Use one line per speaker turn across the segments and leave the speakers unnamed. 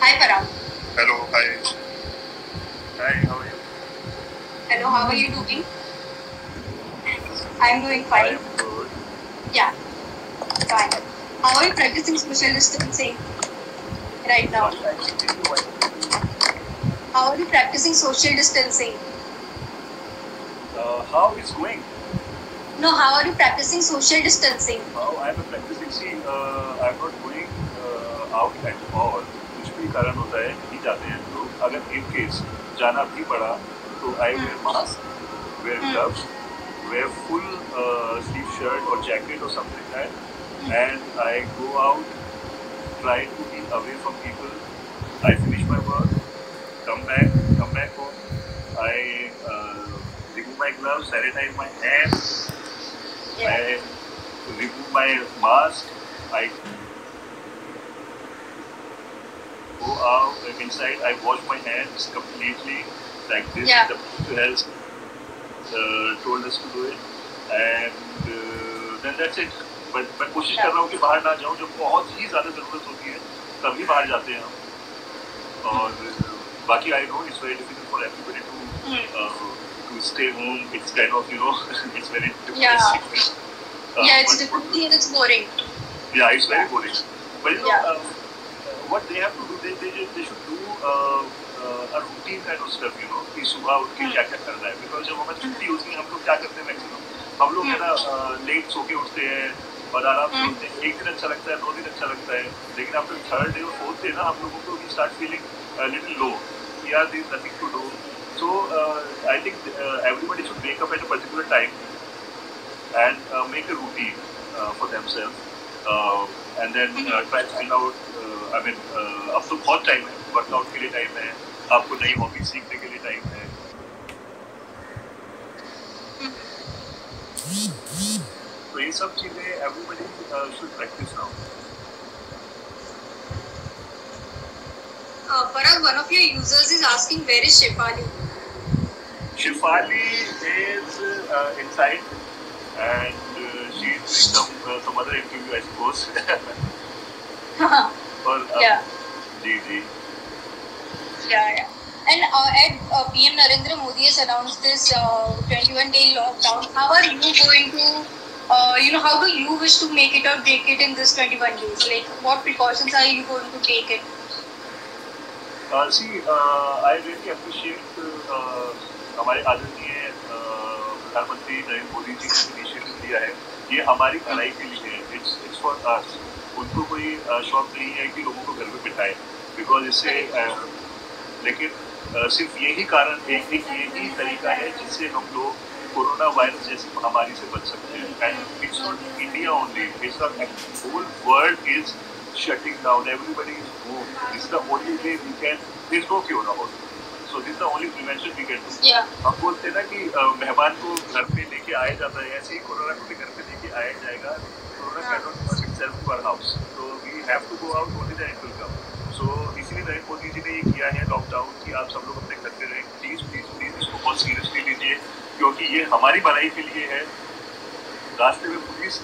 Hi, Parag.
Hello, hi. Hi, how are you?
Hello, how are you doing? I'm doing
I
fine.
am good.
Yeah, fine. How are you practicing social distancing right now?
I didn't get you. Why-
How are you practicing social distancing?
Uh, how it's going?
No, how are you practicing social distancing?
How I am practicing. See, uh, I am not going uh, out at all. कारण होता है नहीं जाते हैं तो अगर in case जाना भी पड़ा तो I wear mask
wear
glove wear full sleeve shirt और जैकेट और something that and I go out try to be away from people I finish my work come back come back home I remove my glove sanitise my hand I remove my mask I go out uh, inside. I wash my hands completely, like this.
Yeah.
The of Health uh, told us to do it, and uh, then that's it. But मैं कोशिश कर रहा हूँ कि बाहर ना जाऊँ जब बहुत ही ज़्यादा ज़रूरत होती है तभी बाहर जाते हैं हम और uh, बाकी I know it's very difficult for everybody to
Hmm.
to stay home. It's kind of you know it's very
Yeah.
Uh,
Yeah, it's difficult and it's boring.
yeah, it's very boring. But you know,
Yeah.
um, uh, what they have to do, they they, they should do uh, uh, a routine kind of stuff, you know, कि सुबह उठ के
Hmm.
क्या क्या करना है. Because जब हमें छुट्टी होती है, हम लोग क्या करते हैं मैक्सिमम? हम लोग है ना लेट सो के उठते हैं और आराम से
Hmm.
उठते हैं. एक दिन अच्छा लगता है, दो दिन अच्छा लगता है. लेकिन आफ्टर थर्ड डे और फोर्थ डे ना हम लोगों को we start feeling a little low. Yeah, there is nothing to do. So uh, I think uh, everybody should wake up at a particular time and uh, make a routine uh, for themselves. Uh, and then uh, try to find out, uh, I mean, uh, अब तो बहुत time है workout के लिए time है आपको नई hobby सीखने के लिए टाइम है तो ये सब चीज़ें everybody should practise now
Uh, Parag, one of your users is asking where is Shefali?
Shifali is uh, inside and uh, she's doing some uh, some other interview I suppose और uh,
yeah,
जी जी
yeah, yeah. And uh, at uh, PM Narendra Modi has announced this uh, 21 day lockdown. How are you going to, uh, you know, how do you wish to make it or break it in this 21 days? Like, what precautions are you going to take it?
Uh, see, uh, I really appreciate uh, हमारे आदरणीय uh, प्रधानमंत्री नरेंद्र मोदी जी ने initiative लिया है ये हमारी भलाई के लिए है इट्स इट्स फॉर अस उनको कोई शौक नहीं है कि लोगों को घर में बिठाए बिकॉज़ इससे लेकिन सिर्फ़ यही कारण है एक यही तरीका है जिससे हम लोग कोरोना वायरस जैसी महामारी से बच सकते हैं and it's not India only it's the whole world is down. Everybody is home. This is the only way we can. There's no cure about it. So this is the only prevention we can do.
Yeah.
हम बोलते हैं ना कि मेहमान को घर पे लेके आया जाता है ऐसे ही कोरोना को भी घर पे लेके आया जाएगा corona. Can not come itself to our house we have to go out only then it will come so इसीलिए नरेंद्र मोदी जी ने ये किया है लॉकडाउन कि आप सब लोग अपने घर पे रहें प्लीज़ प्लीज़ प्लीज़ इसको बहुत सीरियसली लीजिए क्योंकि ये हमारी भलाई के लिए है रास्ते में पुलिस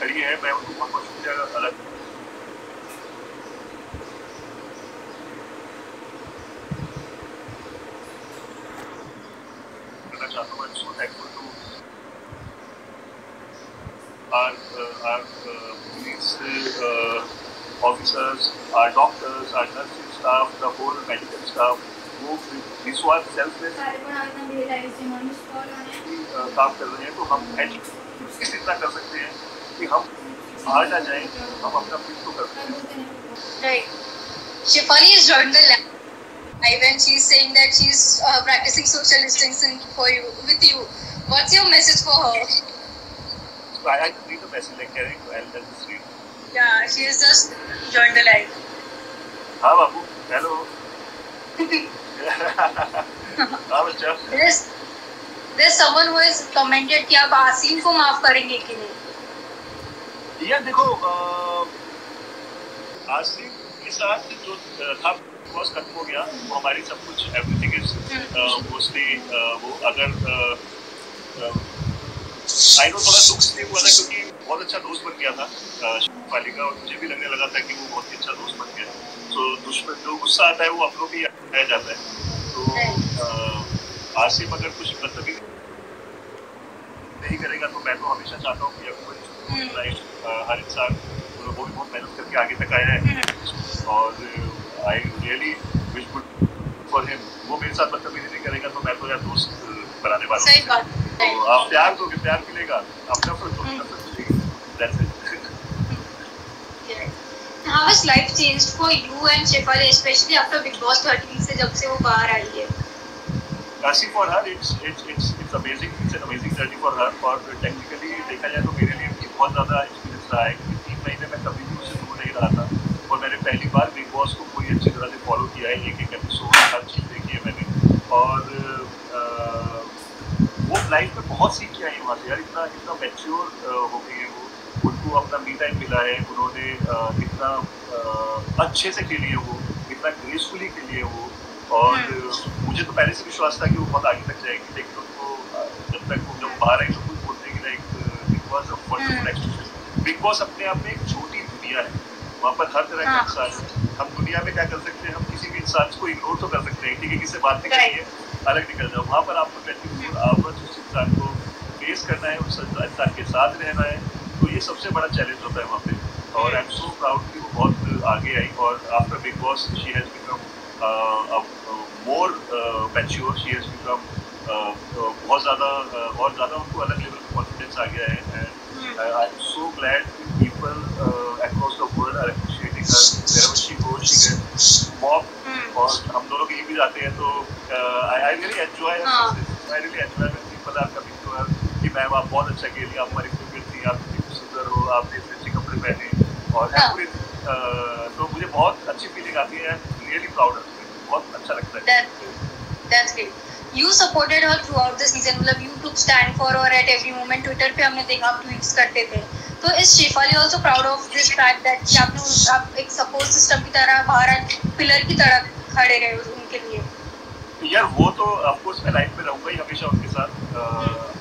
खड़ी है मैं उनको बहुत बहुत शुक्रिया अदा करना चाहता हूँ so thankful to our uh, our uh, police uh, officers, our doctors, our nursing staff, the whole medical staff who this was selfless uh, काम कर रहे हैं तो हम एटलीस्ट इतना कर सकते हैं कि हम बाहर ना जाएँ हम अपना खुद तो कर सकते हैं
Right. Shefali has joined the lab and she's saying that she's uh, practicing social distancing for you with you. What's your message for her?
So I, I just read the message like Karen, I'll, just read.
Yeah, she has just joined the live.
हाँ बाबू hello हाँ बच्चा
There's there's someone who has commented कि आप आसीम को माफ़ करेंगे कि नहीं
यार देखो अ, आसिफ के साथ जो अ, था बॉस खत्म हो गया वो हमारी सब कुछ एवरीथिंग इज़ मोस्टली वो अगर आई नो थोड़ा दुख इसलिए हुआ था क्योंकि बहुत अच्छा दोस्त बन गया था शिवाली का और मुझे भी लगने लगा था कि वो बहुत ही अच्छा दोस्त बन गया तो दुश्मन जो गुस्सा आता है वो अपनों भी आ जाता है। तो आसिम अगर कुछ मतलब नहीं करेगा तो मैं तो हमेशा चाहता हूँ कि अभी हर इंसान वो भी बहुत मेहनत करके आगे तक आया है। और I really wish good for him वो मेरे साथ बदतमीजी नहीं करेगा तो मैं तो यार दोस्त बनाने वाला
सही बात
तो आप प्यार दोगे प्यार मिलेगा। आप नफरत दोगे नफरत मिलेगी। That's it
How has life changed for you and Shefali, especially after Big Boss 13 से जब से वो बाहर आई है?
See for her, it's it's it's it's amazing. It's an amazing journey for her. और technically देखा जाए तो मेरे लिए भी बहुत ज़्यादा एक्सपीरियंस रहा है। क्योंकि तीन महीने में कभी भी उससे दूर नहीं रहा था। और मैंने पहली बार बिग बॉस को पूरी अच्छी तरह से फॉलो किया है एक एक एपिसोड हर चीज़ देखी है मैंने और आ, वो लाइफ में बहुत सीख के आई वहाँ से यार। इतना इतना मेच्योर हो गई है वो। उनको अपना मी टाइम मिला है। उन्होंने इतना अच्छे से खेली है वो। इतना ग्रेसफुली खेली है वो। और हम्म। मुझे तो पहले से विश्वास था कि वो बहुत आगे तक जाएगी। लेकिन उनको जब तक वो जब बाहर आई तो कुछ बोलते हैं कि like it was a wonderful experience Bigg Boss अपने आप में एक छोटी दुनिया है। वहाँ पर हर तरह का हाँ। इंसान है। हम दुनिया में क्या कर सकते हैं? हम किसी भी इंसान को इग्नोर तो कर सकते हैं। ठीक है किसी से बात नहीं करेंगे? अलग निकल जाओ। वहाँ पर आपको उस इंसान को फेस करना है उस इंसान के साथ रहना है तो ये सबसे बड़ा चैलेंज होता है वहाँ पे। और आई एम सो प्राउड कि वो बहुत आगे आई और after Bigg Boss she has become more mature she has become बहुत ज़्यादा uh, और ज़्यादा उनको अलग लेवल का कॉन्फिडेंस आ गया है। And I am so glad people the world are appreciating her. Wherever she goes she gets mobbed और हम दोनों कहीं भी जाते हैं तो I I really enjoy I really enjoy when people are coming हर कि मैम आप बहुत अच्छा खेली आप हमारी फेवरेट थी आप इतनी सुंदर हो आप इतने अच्छे कपड़े पहने और एवरीथिंग तो मुझे बहुत अच्छी फीलिंग आती है रियली प्राउड बहुत अच्छा लगता है
That's great. You supported her throughout the season. मतलब you took stand for her at every moment. Twitter पे हमने देखा आप करते थे. तो is Shefali also proud of this fact that कि आपने आप एक सपोर्ट सिस्टम की तरह बाहर पिलर की तरह खड़े रहे उनके लिए
यार वो तो ऑफ़ कोर्स मैं लाइफ में रहूँगा ही हमेशा उनके साथ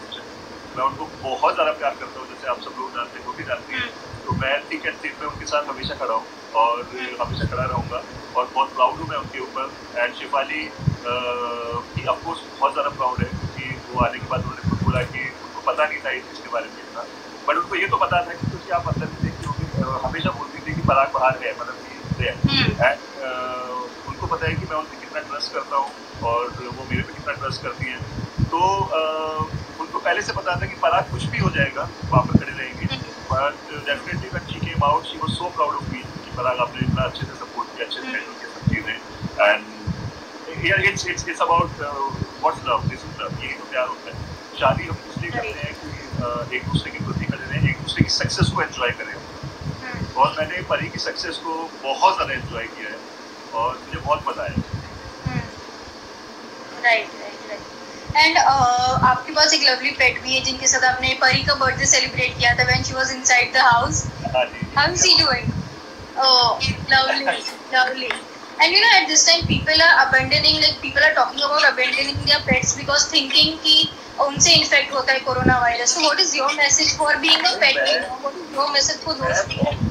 मैं उनको बहुत ज़्यादा प्यार करता हूँ जैसे आप सब लोग जानते हैं वो भी जानते हैं हम्म। तो मैं थिक एंड थिक में उनके साथ हमेशा खड़ा हूँ और हम्म। हमेशा खड़ा रहूँगा और बहुत प्राउड हूँ मैं उनके ऊपर एंड शिफाली की अफकोर्स बहुत ज़्यादा प्राउड है क्योंकि वो आने के बाद उन्होंने खुद बोला कि उनको पता नहीं था इस चीज़ के बारे में इतना बट उनको ये तो पता था कि क्योंकि आप अंदर भी देखी होगी हमेशा बोलती थी कि पराग बाहर है मतलब कि एंड हम्म। उनको पता है कि मैं उनसे कितना ट्रस्ट करता हूँ और वो मेरे पे कितना ट्रस्ट करती हैं तो उनको पहले से पता था कि पराग कुछ भी हो जाएगा वहाँ पर खड़े रहेंगे। But definitely when she came out she was so proud of me कि पराग आपने इतना अच्छे से सपोर्ट किया अच्छे से हैंडल किया सब चीज़ें। एंड यार it's it's it's about what's love this is love यही तो प्यार होता है। शादी हम इसलिए करते हैं कि एक दूसरे की प्रति दूसरे की सक्सेस को एंजॉय करें। हम्म। और मैंने परी की सक्सेस को बहुत ज़्यादा एंजॉय किया है और मुझे बहुत मज़ा आया।
राइट एंड आपके पास एक लवली पेट भी है जिनके साथ आपने परी का बर्थडे सेलिब्रेट किया था when she was inside the house how is she doing oh lovely lovely and you know at this time people are abandoning like people are talking about abandoning their pets because thinking कि उनसे infect होता है coronavirus for being a pet owner what is your message for those people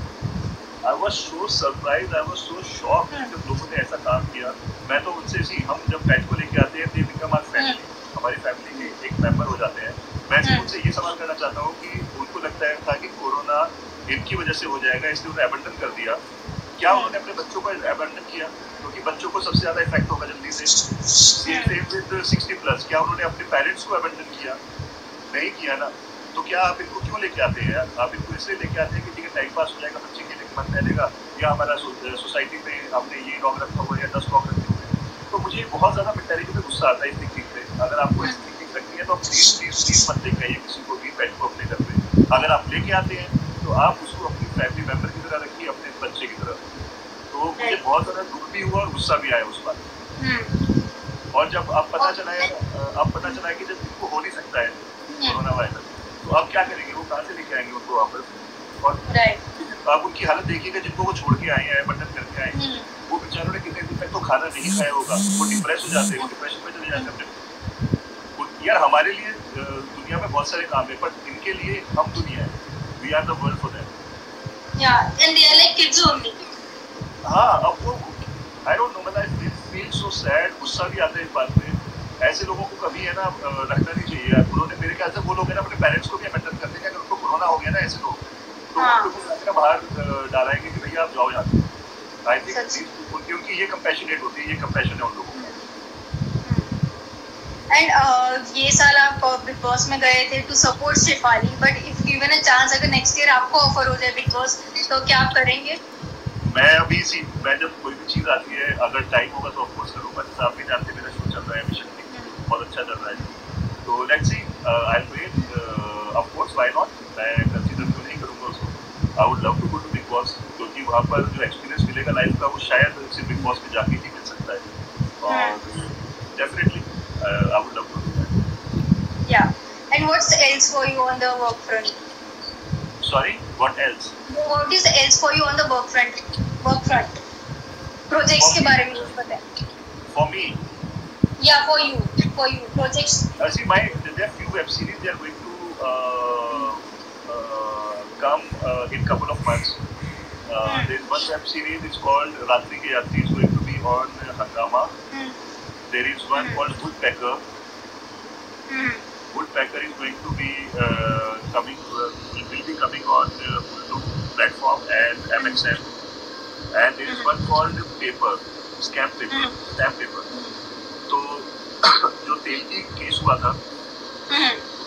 I was so surprised, I was so shocked hmm. जब लोगों ने ऐसा काम किया मैं तो उनसे सी हम जब पेट को लेके आते हैं दे बिकम आवर फैमिली हमारी फैमिली के एक मेंबर हो जाते हैं मैं hmm. उनसे ये सवाल करना चाहता हूँ कि उनको लगता है था कि कोरोना इनकी वजह से हो जाएगा इसलिए उन्हें अबंडन कर दिया। क्या. उन्होंने अपने बच्चों को अबंडन किया? क्योंकि बच्चों को सबसे ज़्यादा इफ़ेक्ट होगा जल्दी से। सिक्सटी प्लस क्या उन्होंने अपने पेरेंट्स को अबेंडन किया? नहीं किया ना। तो क्या आप इनको क्यों लेके आते हैं आप इनको इसलिए लेके आते हैं कि ठीक है टाइम पास हो जाएगा, बच्चे के लिए मन रहेगा या हमारा सोसाइटी में आपने ये रॉन्ग रखा हुआ या दस रॉन्ग रखे हुए तो मुझे बहुत ज़्यादा मेंटेलिटी में गुस्सा आता है इस थिंकिंग पे। अगर आपको इस थिंकिंग रखनी है तो आप प्लीज़ प्लीज़ प्लीज़ मत लेके आइए किसी को भी पेट को अपने घर पे। अगर आप लेके आते हैं तो आप उसको अपनी फैमिली मेंबर की तरह रखिए अपने बच्चे की तरह तो मुझे बहुत ज़्यादा दुख भी हुआ और गुस्सा भी आया उस बात हम्म। और जब आप पता चला है अब पता चला है कि जब इनको हो नहीं सकता है कोरोना वायरस तो आप क्या करेंगे? वो कहाँ से लेके आएँगे उनको वापस? और आप उनकी हालत देखिएगा जिनको वो छोड़ के आए हैं बंधन करके आए हैं। हम्म। वो बेचारों ने कितने दिन तक तो खाना नहीं खाया होगा। वो डिप्रेस हो जाते हैं वो डिप्रेशन में चले जाते हैं। यार हमारे लिए दुनिया में बहुत सारे काम है पर इनके लिए हम दुनिया है। We are the world for them
Yeah, and they are like kids only.
हाँ अब वो आई डोंट नो मतलब इट फील सो सैड गुस्सा भी आता है इस बात पे ऐसे लोगों को कभी है ना रखना नहीं चाहिए यार उन्होंने मेरे ख्याल से वो लोग है ना अपने पेरेंट्स को भी अमेंडन करते हैं अगर उनको कोरोना हो गया ना ऐसे लोग तो
हाँ।
उनको बाहर डालाएँगे कि भैया आप जाओ यहाँ से आई। थिंक क्योंकि ये कंपैशनेट होती है ये कंपैशन है उन लोगों
एंड uh, ये साल आप बिग बॉस में गए थे to support Shefali but if given a chance अगर नेक्स्ट ईयर आपको ऑफ़र हो जाए बिग बॉस तो क्या आप करेंगे?
मैं अभी सी मैं जब कोई भी चीज़ आती है अगर टाइम होगा तो ऑफकोर्स करूँगा जैसे आप भी जानते मेरा शो चल रहा है मिशन में बहुत अच्छा चल रहा है। तो let's see I wait of course why not मैं कंसीडर क्यों नहीं करूँगा उसको? I would love to go to Bigg Boss क्योंकि वहाँ पर जो एक्सपीरियंस मिलेगा लाइफ का वो शायद सिर्फ़ बिग बॉस में जाके ही मिल सकता है। और definitely I would love to do that
yeah and what's else for you on the work front
sorry what else
what is else for you on the work front work front projects के बारे में कुछ बताएं
for me
या for you for you projects
Uh, see, my there are few web series they are going to uh, uh, come uh, in couple of months. Uh,
Hmm.
There is one web series. It's called Ratri Ke Yatri. It's going to be on uh, Hangama. There is one
Hmm.
called Woodpecker. Mm. Woodpecker is going to be uh, coming. Uh, will be coming on uh, platform and MXN. And there is
Hmm.
one called Paper, Scam Paper,
Hmm.
Stamp Paper. तो जो तेल की case हुआ था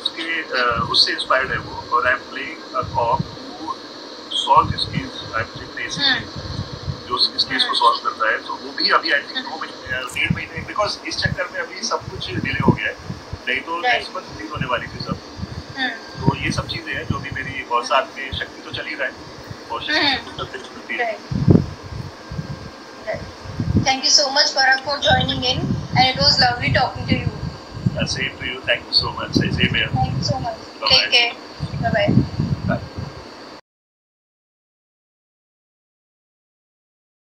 उसके उससे inspired है वो और I am playing a cop who solve this case I am playing जो इस केस को सॉल्व करता है तो वो भी अभी आई थिंक दो महीने डेढ़ महीने बिकॉज़ इस चक्कर में अभी सब कुछ डिले हो गया है नहीं तो नेक्स्ट मंथ रिलीज़ होने वाली थी सब तो ये सब चीज़ें हैं जो भी मेरी और साथ में शक्ति तो चल ही रहा है और शक्ति
हम्म।
तो है
Thank you so much, Parag, for joining in, and it was lovely talking to you.
Same to you thank you so much same here
Thank you so much.
Bye-bye.
Take care. Bye bye.